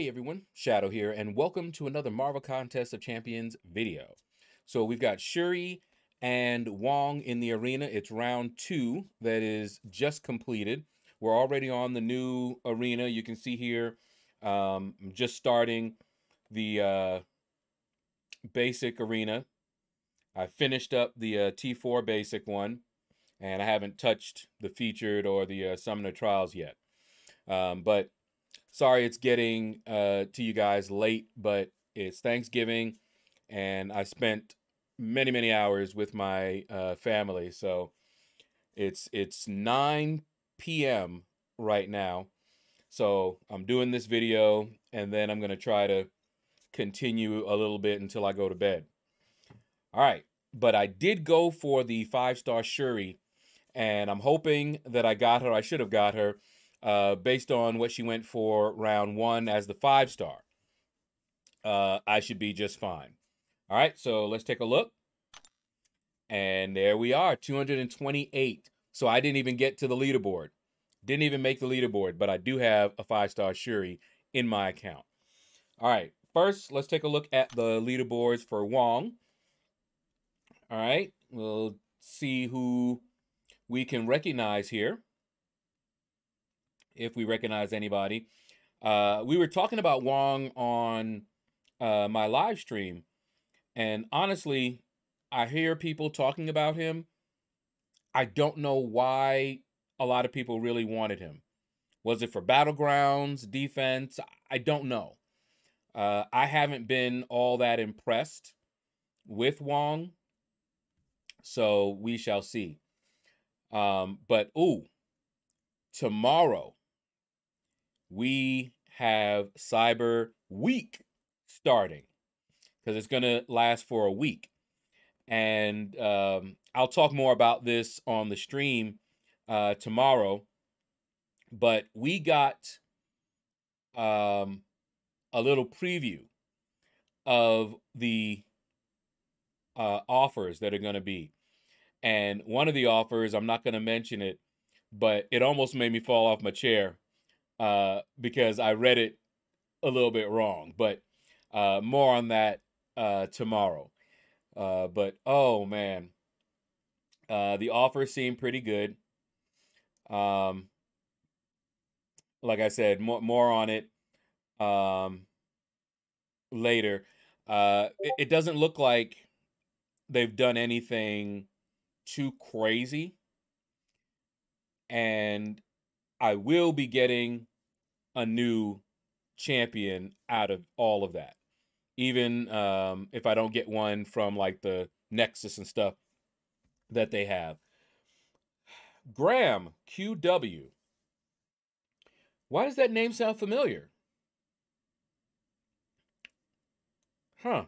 Hey everyone, Shaedow here, and welcome to another Marvel Contest of Champions video. So we've got Shuri and Wong in the arena. It's round two that is just completed. We're already on the new arena. You can see here, um, just starting the uh, basic arena. I finished up the uh, T4 basic one, and I haven't touched the featured or the uh, Summoner Trials yet. Um, but sorry it's getting uh, to you guys late, but it's Thanksgiving, and I spent many many hours with my uh, family. So it's it's 9 p.m. right now. So I'm doing this video, and then I'm gonna try to continue a little bit until I go to bed. All right, but I did go for the five star Shuri, and I'm hoping that I got her. I should have got her uh, based on what she went for round one as the five star. Uh, I should be just fine. All right, so let's take a look. And there we are, 228. So I didn't even get to the leaderboard. Didn't even make the leaderboard, but I do have a five star Shuri in my account. All right, first, let's take a look at the leaderboards for Wong. All right, we'll see who we can recognize here if we recognize anybody. Uh, we were talking about Wong on uh, my live stream, and honestly, I hear people talking about him. I don't know why a lot of people really wanted him. Was it for battlegrounds, defense? I don't know. Uh, I haven't been all that impressed with Wong, so we shall see. Um, but ooh, tomorrow we have Cyber Week starting because it's going to last for a week. And um, I'll talk more about this on the stream uh, tomorrow. But we got um, a little preview of the uh, offers that are going to be. And one of the offers, I'm not going to mention it, but it almost made me fall off my chair uh, because I read it a little bit wrong. But uh, more on that uh, tomorrow. Uh, but oh man, uh, the offer seemed pretty good. Um, like I said, more more on it um, later. Uh, it, it doesn't look like they've done anything too crazy, and I will be getting a new champion out of all of that. Even um, if I don't get one from like the Nexus and stuff that they have. Graham QW. Why does that name sound familiar? Huh.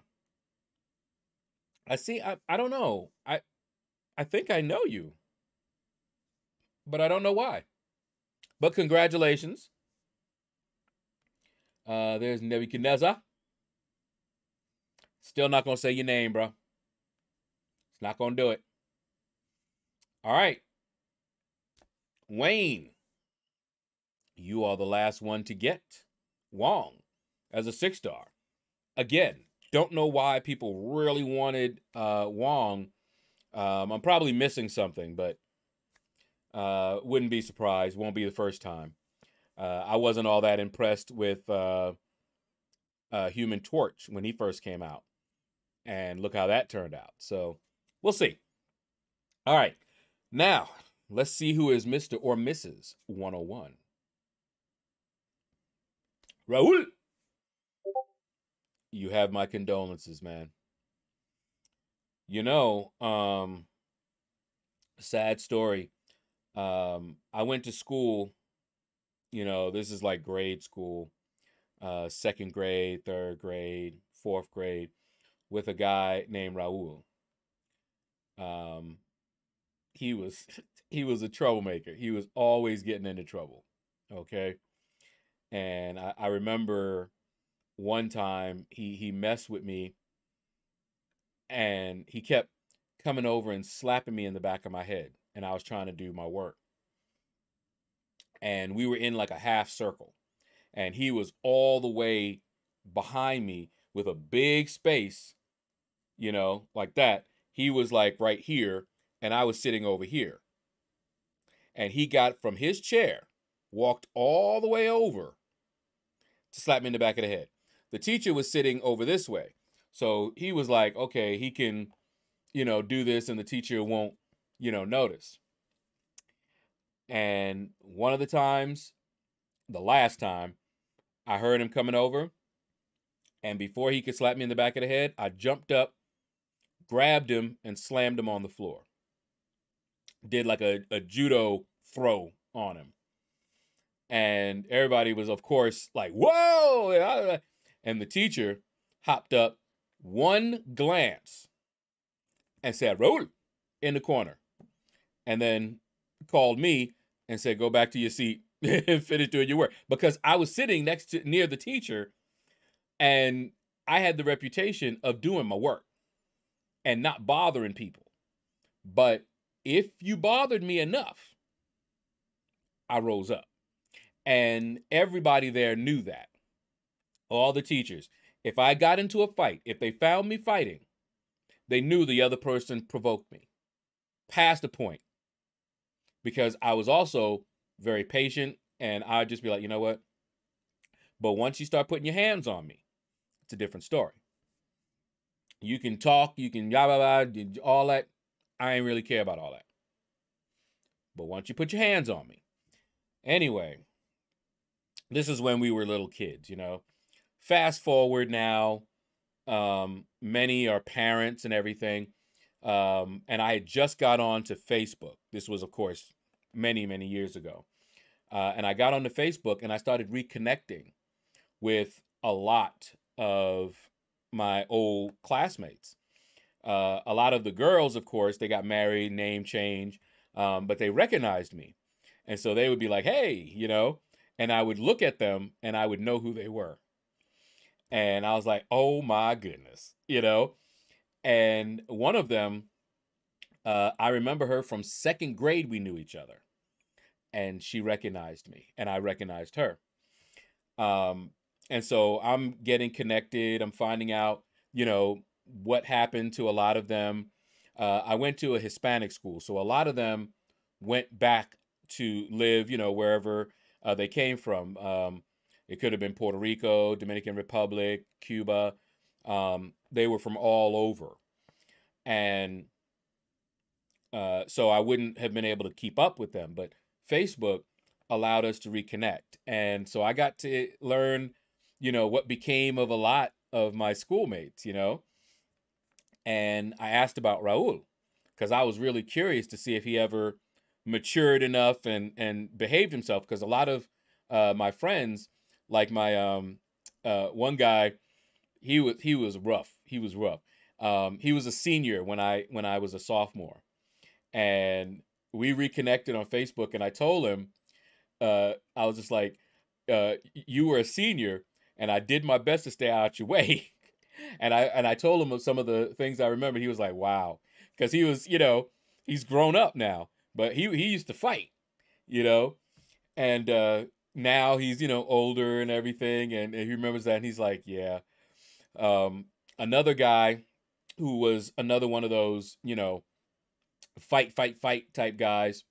I see I, I don't know. I I think I know you. But I don't know why. But congratulations. Uh, there's Nebuchadnezzar. Still not gonna say your name, bro. It's not gonna do it. All right. Wayne, you are the last one to get Wong as a six star. Again, don't know why people really wanted uh, Wong. Um, I'm probably missing something, but uh, wouldn't be surprised. Won't be the first time. Uh, I wasn't all that impressed with uh, uh, Human Torch when he first came out, and look how that turned out. So we'll see. All right, now let's see who is Mister or Mrs. 101. Raul, you have my condolences, man. You know, um, sad story. Um, I went to school you know, this is like grade school, uh, second grade, third grade, fourth grade, with a guy named Raul. Um, he was he was a troublemaker. He was always getting into trouble. Okay, and I, I remember one time he he messed with me, and he kept coming over and slapping me in the back of my head, and I was trying to do my work and we were in like a half circle and he was all the way behind me with a big space, you know, like that. He was like right here, and I was sitting over here. And he got from his chair, walked all the way over to slap me in the back of the head. The teacher was sitting over this way. So he was like, okay, he can, you know, do this and the teacher won't, you know, notice. And one of the times, the last time, I heard him coming over. And before he could slap me in the back of the head, I jumped up, grabbed him, and slammed him on the floor. Did like a, a judo throw on him. And everybody was, of course, like, whoa. And the teacher hopped up one glance and said, Raul in the corner. And then called me and said, go back to your seat and finish doing your work. Because I was sitting next to near the teacher and I had the reputation of doing my work and not bothering people. But if you bothered me enough, I rose up. And everybody there knew that. All the teachers. If I got into a fight, if they found me fighting, they knew the other person provoked me. Past the point. Because I was also very patient and I'd just be like, you know what? But once you start putting your hands on me, it's a different story. You can talk, you can yah, blah, blah, all that. I ain't really care about all that. But once you put your hands on me. Anyway, this is when we were little kids, you know. Fast forward now, um, many are parents and everything. Um, and I had just got on to Facebook. This was, of course, many, many years ago. Uh, and I got onto Facebook and I started reconnecting with a lot of my old classmates. Uh, a lot of the girls, of course, they got married, name change, um, but they recognized me. And so they would be like, hey, you know, and I would look at them and I would know who they were. And I was like, oh my goodness, you know? And one of them, uh, I remember her from second grade, we knew each other and she recognized me and I recognized her. Um, and so I'm getting connected. I'm finding out, you know, what happened to a lot of them. Uh, I went to a Hispanic school, so a lot of them went back to live, you know, wherever uh, they came from. Um, it could have been Puerto Rico, Dominican Republic, Cuba. Um, they were from all over, and uh, so I wouldn't have been able to keep up with them. But Facebook allowed us to reconnect. And so I got to learn, you know, what became of a lot of my schoolmates, you know. And I asked about Raul because I was really curious to see if he ever matured enough and and behaved himself because a lot of uh, my friends like my um uh, one guy he was he was rough he was rough um, he was a senior when I when I was a sophomore and we reconnected on Facebook, and I told him, uh, I was just like, uh, "You were a senior, and I did my best to stay out your way." and I and I told him of some of the things I remember. He was like, "Wow," because he was, you know, he's grown up now, but he he used to fight, you know, and uh, now he's you know older and everything, and, and he remembers that, and he's like, "Yeah." Um, another guy who was another one of those, you know, fight, fight, fight type guys.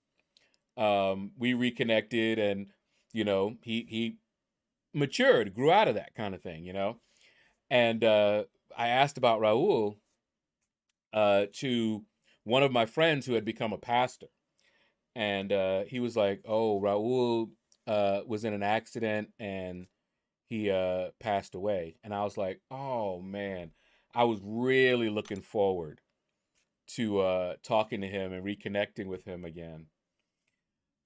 Um, we reconnected, and you know, he he matured, grew out of that kind of thing, you know. And uh, I asked about Raul uh, to one of my friends who had become a pastor, and uh, he was like, "Oh, Raul uh, was in an accident and he uh, passed away," and I was like, "Oh man." I was really looking forward to uh, talking to him and reconnecting with him again.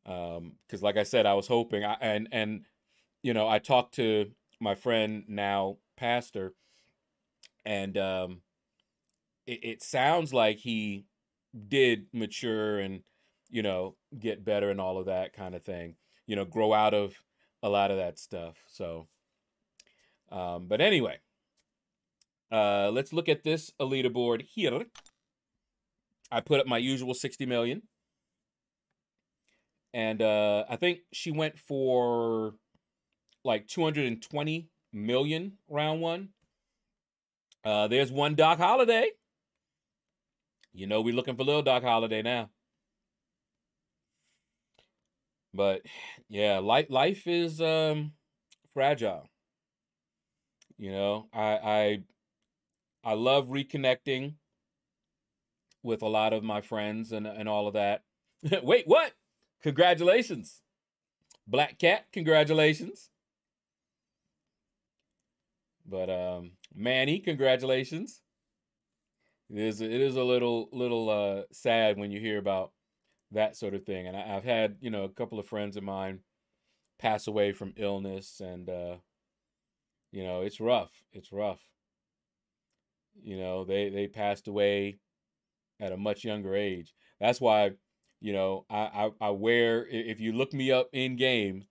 Because, um, like I said, I was hoping, I, and and you know, I talked to my friend now, pastor, and um, it, it sounds like he did mature and you know get better and all of that kind of thing. You know, grow out of a lot of that stuff. So, um, but anyway, uh, let's look at this leaderboard here. I put up my usual 60 million. And uh, I think she went for like 220 million round one. Uh, there's one Doc Holiday. You know, we're looking for little Doc Holiday now. But yeah, life life is um fragile. You know, I I I love reconnecting with a lot of my friends and and all of that. Wait, what? Congratulations. Black Cat, congratulations. But um Manny, congratulations. It is it is a little little uh sad when you hear about that sort of thing. And I, have had, you know, a couple of friends of mine pass away from illness and uh you know, it's rough. It's rough. You know, they they passed away at a much younger age. That's why, you know, I I, I wear if you look me up in game,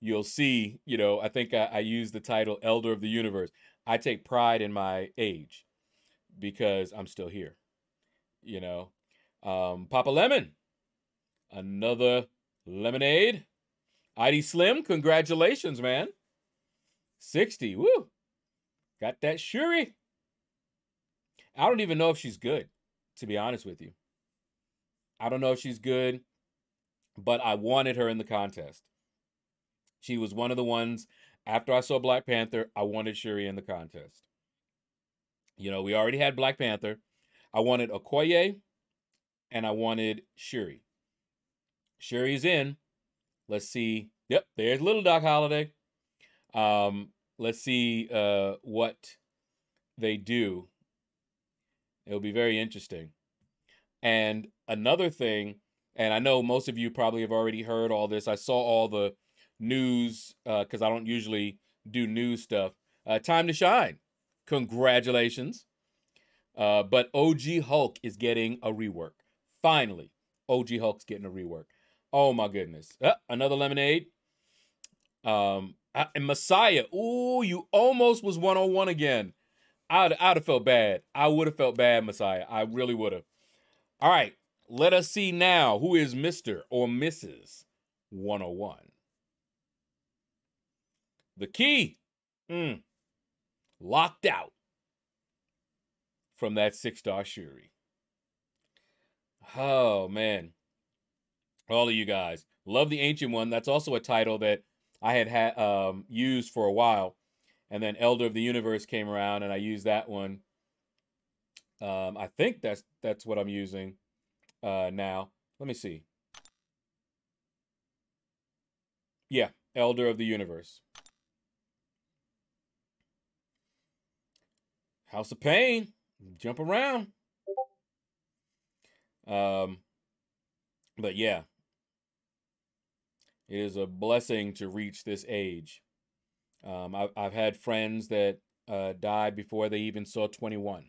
you'll see, you know, I think I, I use the title Elder of the Universe. I take pride in my age because I'm still here. You know. Um, Papa Lemon, another lemonade. ID Slim, congratulations, man. 60. Woo. Got that Shuri. I don't even know if she's good, to be honest with you. I don't know if she's good, but I wanted her in the contest. She was one of the ones after I saw Black Panther, I wanted Shuri in the contest. You know, we already had Black Panther. I wanted Okoye and I wanted Shuri. Shuri's in. Let's see. Yep, there's little Doc Holiday. Um, let's see uh, what they do. It'll be very interesting. And another thing, and I know most of you probably have already heard all this. I saw all the news because uh, I don't usually do news stuff. Uh, time to shine. Congratulations. Uh, but OG Hulk is getting a rework. Finally, OG Hulk's getting a rework. Oh my goodness. Uh, another lemonade. Um, uh, and Messiah. Ooh, you almost was one on one again. I'd, I'd have felt bad. I would have felt bad, Messiah. I really would have. All right, let us see now who is Mr. or Mrs. 101. The key. Mm, locked out from that six star Shuri. Oh, man. All of you guys. Love the Ancient One. That's also a title that I had had um, used for a while, and then Elder of the Universe came around, and I used that one. Um, I think that's that's what I'm using uh, now. Let me see. Yeah, Elder of the Universe. House of Pain, jump around. Um, but yeah, it is a blessing to reach this age. Um, I, I've had friends that uh, died before they even saw 21.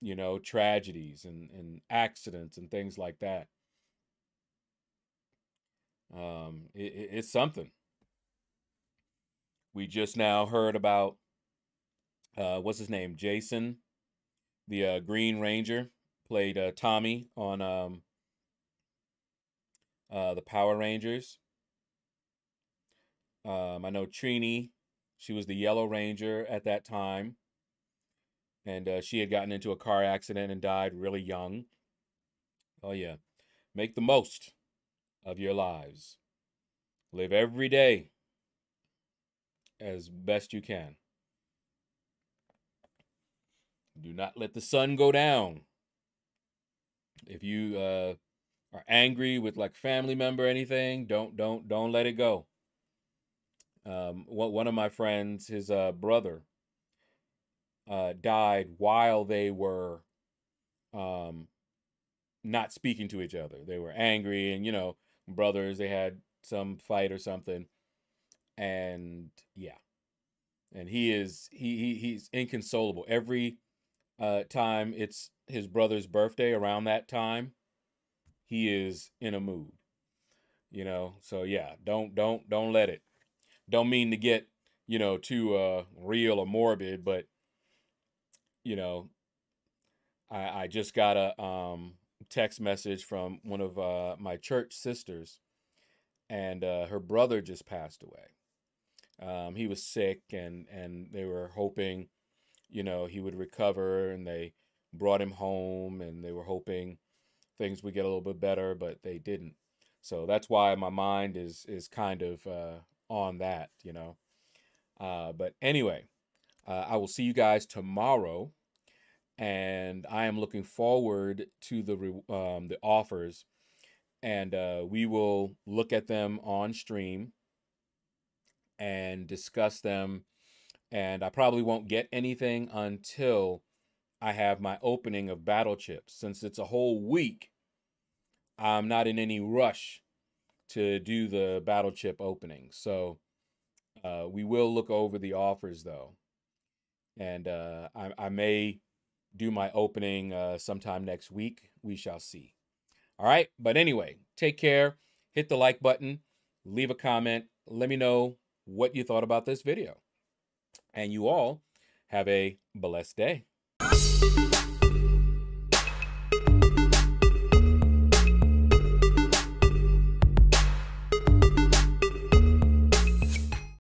You know, tragedies and, and accidents and things like that. Um, it, it's something. We just now heard about uh, what's his name? Jason, the uh, Green Ranger, played uh, Tommy on um, uh, the Power Rangers. Um, I know Trini, she was the Yellow Ranger at that time. And uh, she had gotten into a car accident and died really young. Oh, yeah. Make the most of your lives. Live every day as best you can. Do not let the sun go down. If you uh, are angry with like family member or anything, don't don't don't let it go. Um, one of my friends, his uh, brother, uh, died while they were um, not speaking to each other. They were angry, and you know, brothers. They had some fight or something, and yeah, and he is he, he he's inconsolable. Every uh, time it's his brother's birthday around that time, he is in a mood. You know, so yeah, don't don't don't let it. Don't mean to get you know too uh, real or morbid, but you know, I I just got a um, text message from one of uh, my church sisters, and uh, her brother just passed away. Um, he was sick, and and they were hoping, you know, he would recover, and they brought him home, and they were hoping things would get a little bit better, but they didn't. So that's why my mind is is kind of uh, on that, you know. Uh, but anyway, uh, I will see you guys tomorrow, and I am looking forward to the um, the offers, and uh, we will look at them on stream and discuss them. And I probably won't get anything until I have my opening of battle chips. Since it's a whole week, I'm not in any rush to do the battle chip opening. So uh, we will look over the offers though. And uh, I, I, may do my opening uh, sometime next week. We shall see. All right. But anyway, take care. Hit the like button. Leave a comment. Let me know what you thought about this video. And you all have a blessed day.